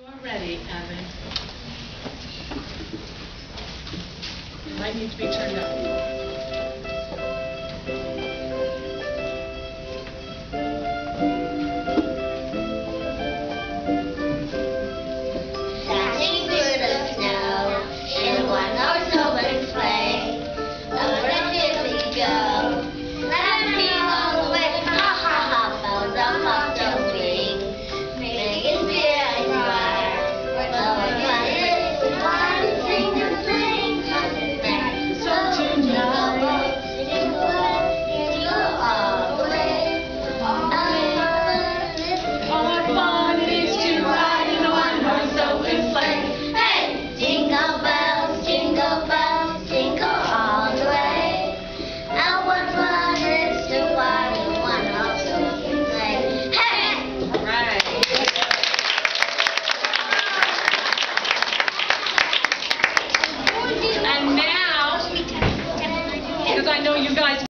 You are ready, Evan. It might need to be turned up. because I know you guys